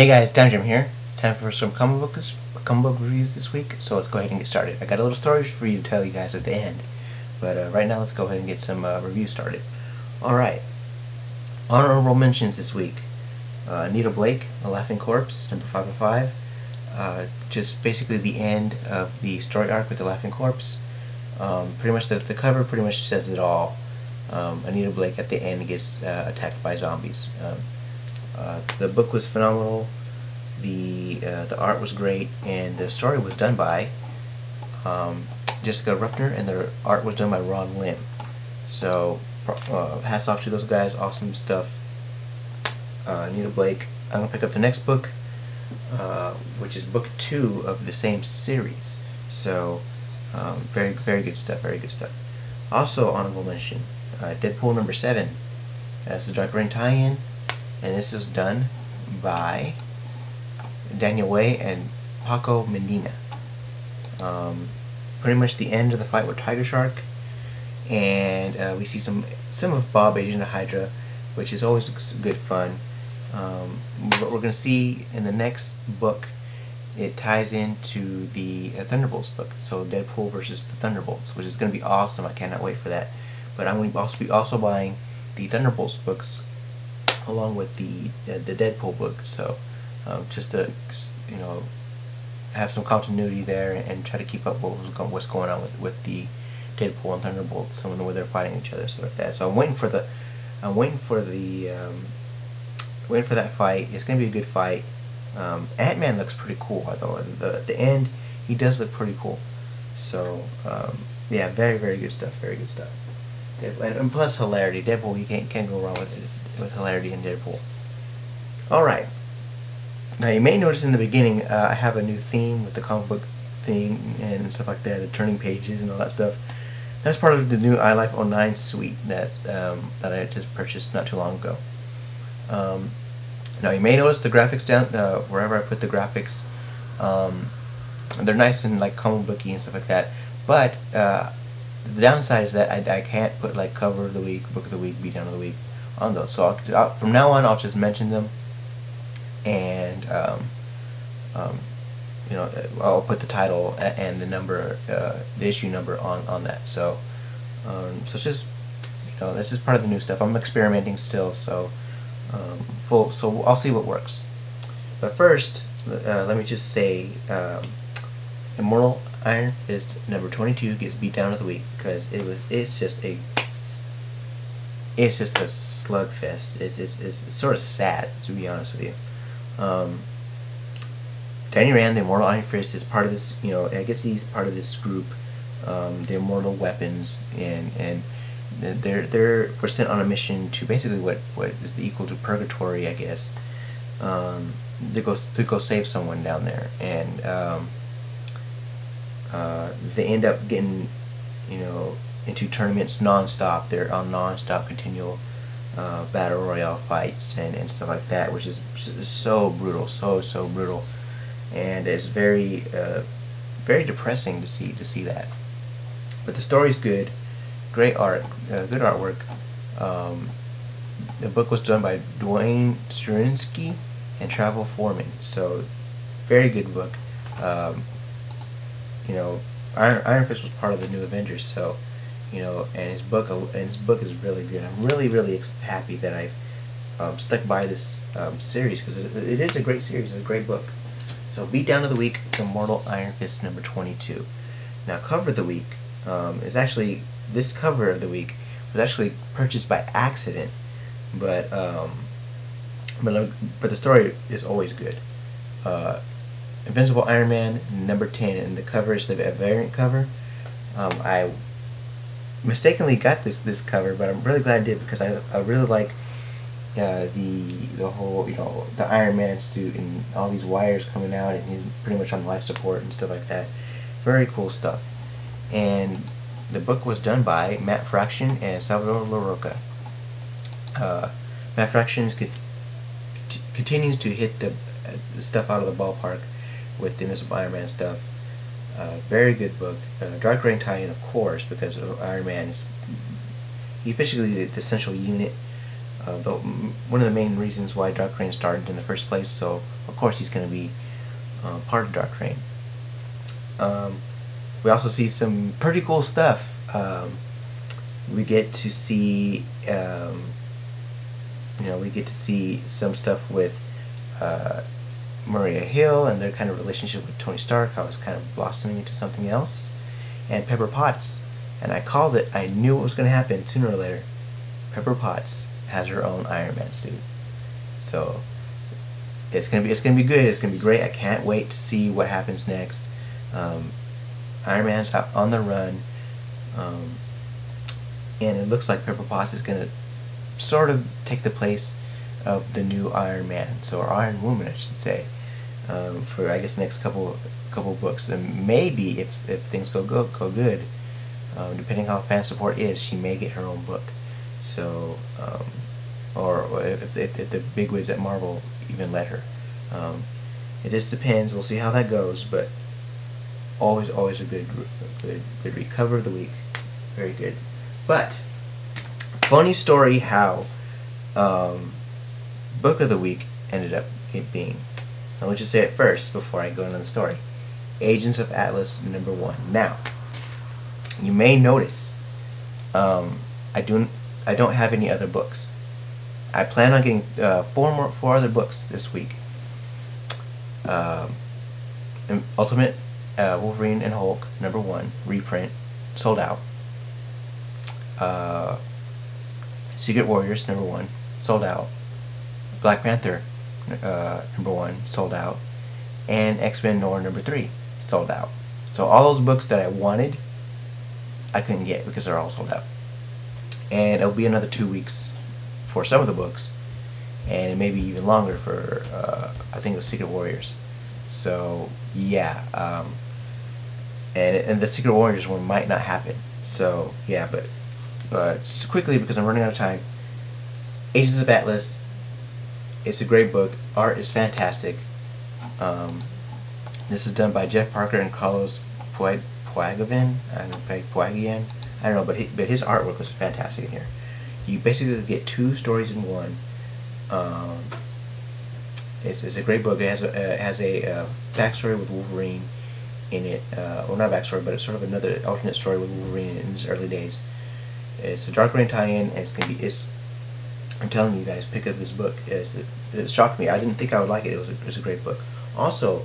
Hey guys, Jim here. It's time for some comic book, comic book reviews this week, so let's go ahead and get started. I got a little story for you to tell you guys at the end, but uh, right now let's go ahead and get some uh, reviews started. Alright, honorable mentions this week. Uh, Anita Blake, A Laughing Corpse, number 505. Uh, just basically the end of the story arc with The Laughing Corpse. Um, pretty much the, the cover pretty much says it all. Um, Anita Blake at the end gets uh, attacked by zombies. Um, uh, the book was phenomenal. The uh, the art was great, and the story was done by um, Jessica Ruffner, and the art was done by Ron Lim. So uh, hats off to those guys. Awesome stuff. Uh, Anita Blake. I'm gonna pick up the next book, uh, which is book two of the same series. So um, very very good stuff. Very good stuff. Also honorable mention. Deadpool number seven. That's the Dark Reign tie-in and this is done by Daniel Way and Paco Medina. Um, pretty much the end of the fight with Tiger Shark, and uh, we see some some of Bob Agent of Hydra, which is always good fun. Um, what we're going to see in the next book, it ties into the uh, Thunderbolts book. So Deadpool versus the Thunderbolts, which is going to be awesome. I cannot wait for that. But I'm going to also be also buying the Thunderbolts books along with the uh, the Deadpool book. So um, just to you know have some continuity there and try to keep up what was what's going on with with the Deadpool and Thunderbolt, them where they're fighting each other, stuff like that. So I'm waiting for the I'm waiting for the um, waiting for that fight. It's gonna be a good fight. Um, Ant Man looks pretty cool, though. The the end he does look pretty cool. So um, yeah, very very good stuff. Very good stuff. And plus hilarity. Deadpool you can't can't go wrong with it with hilarity in Deadpool. Alright. Now you may notice in the beginning uh, I have a new theme with the comic book theme and stuff like that, the turning pages and all that stuff. That's part of the new iLife 09 suite that um, that I just purchased not too long ago. Um, now you may notice the graphics down uh, wherever I put the graphics. Um, they're nice and like comic booky and stuff like that. But uh, the downside is that I, I can't put like cover of the week, book of the week, beat down of the week, on those. So I'll, I'll, from now on, I'll just mention them, and um, um, you know, I'll put the title and the number, uh, the issue number on on that. So, um, so it's just you know, this is part of the new stuff. I'm experimenting still, so um, full. So I'll see what works. But first, uh, let me just say, um, Immortal Iron Fist number 22 gets beat down of the week because it was it's just a it's just a slugfest. It's, it's, it's sort of sad, to be honest with you. Um, Danny Rand, the Immortal Iron Fist, is part of this, you know, I guess he's part of this group, um, the Immortal Weapons, and, and they're, they're, were sent on a mission to basically what, what is equal to purgatory, I guess, um, to, go, to go save someone down there. And um, uh, they end up getting, you know, into tournaments non-stop. They're on non-stop continual uh, battle royale fights and, and stuff like that, which is, so brutal, so so brutal, and it's very uh, very depressing to see to see that. But the story's good, great art, uh, good artwork. Um, the book was done by Duane Strunitzky and Travel Foreman, so very good book. Um, you know, Iron, Iron Fist was part of the New Avengers, so you know, and his book and his book is really good. I'm really really happy that I um, stuck by this um, series because it, is a great series. It's a great book. So beat down of the week, Immortal Iron Fist number 22. Now cover of the week um, is actually this cover of the week was actually purchased by accident, but um, but but the story is always good. Uh, Invincible Iron Man number 10 and the cover is the variant cover. Um, I mistakenly got this this cover, but I'm really glad I did because I, I really like uh, the the whole you know the Iron Man suit and all these wires coming out and he's pretty much on life support and stuff like that. Very cool stuff. And the book was done by Matt Fraction and Salvador Larroca. Uh, Matt Fraction continues to hit the, uh, the stuff out of the ballpark with the Invisible Iron Man stuff. Uh, very good book. Uh, Dark Reign tie-in, of course, because Iron Man is he basically the, the central unit uh, the, one of the main reasons why Dark Reign started in the first place. So of course he's going to be uh, part of Dark Reign. Um, we also see some pretty cool stuff. Um, we get to see, um, you know, we get to see some stuff with uh, Maria Hill and their kind of relationship with Tony Stark. I was kind of blossoming into something else, and Pepper Potts, and I called it. I knew what was going to happen sooner or later. Pepper Potts has her own Iron Man suit, so it's gonna be it's gonna be good. It's gonna be great. I can't wait to see what happens next. Um, Iron Man's out on the run. Um, and it looks like Pepper Potts is going to sort of take the place of the new Iron Man, so or Iron Woman, I should say, um, for I guess the next couple couple books. And maybe if if things go go, go good, um, depending how fan support is, she may get her own book. So, um, or, if, if, if the bigwigs at Marvel even let her. Um, it just depends. We'll see how that goes, but always always a good good good recover of the week. Very good. But, funny story how um, book of the week ended up being. I want you to say it first before I go into the story. Agents of Atlas number one. Now, you may notice um, I don't I don't have any other books. I plan on getting uh, four more four other books this week. Um, Ultimate uh, Wolverine and Hulk number one reprint sold out uh, Secret Warriors number one sold out. Black Panther uh, number one sold out, and X Men Noir number three sold out. So all those books that I wanted, I couldn't get because they're all sold out. And it'll be another two weeks for some of the books, and maybe even longer for uh, I think the Secret Warriors. So yeah, um, and and the Secret Warriors one might not happen. So yeah, but uh, just quickly because I'm running out of time. Agents of Atlas. It's a great book. Art is fantastic. Um, this is done by Jeff Parker and Carlos Puig. I don't know. I don't know, but he, but his artwork was fantastic in here. You basically get two stories in one. Um, it's, it's a great book. It has a, uh, has a uh, backstory with Wolverine in it. Uh, well, not backstory, but it's sort of another alternate story with Wolverine in his early days. It's a Dark Reign tie-in, and it's gonna be. It's. I'm telling you guys, pick up this book. It's, it, it shocked me. I didn't think I would like it. It was a, it was a great book. Also,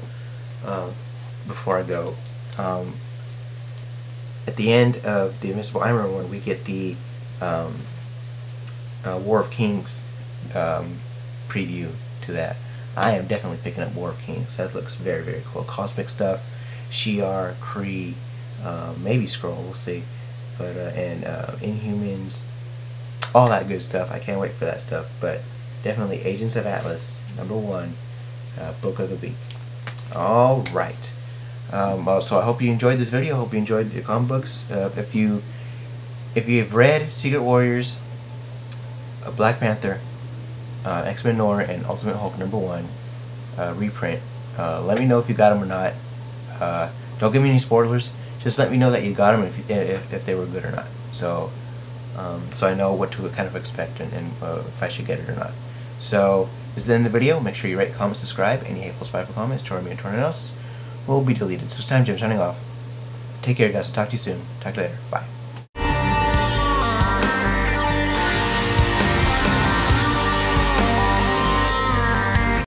um, before I go, um, at the end of the Invincible Iron one, we get the um, uh, War of Kings um, preview to that. I am definitely picking up War of Kings. That looks very, very cool. Cosmic stuff, Shi'ar, Kree, uh, maybe Skrull. We'll see but uh, and uh, Inhumans, all that good stuff. I can't wait for that stuff. But definitely Agents of Atlas, number one, uh, book of the week. All right. Um, so I hope you enjoyed this video. I hope you enjoyed the comic books. Uh, if you if you have read Secret Warriors, uh, Black Panther, uh, X Men Noir, and Ultimate Hulk number one reprint, let me know if you got them or not. don't give me any spoilers just let me know that you got them if, if, if they were good or not. So, um, so I know what to kind of expect and, and uh, if I should get it or not. So, this is the end of the video. Make sure you rate, comment, subscribe. Any hateful, spiteful comments toward me and toward else will be deleted. So it's TimeGem, signing off. Take care, guys. I'll talk to you soon. Talk to you later. Bye.